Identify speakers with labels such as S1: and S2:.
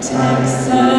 S1: Texas.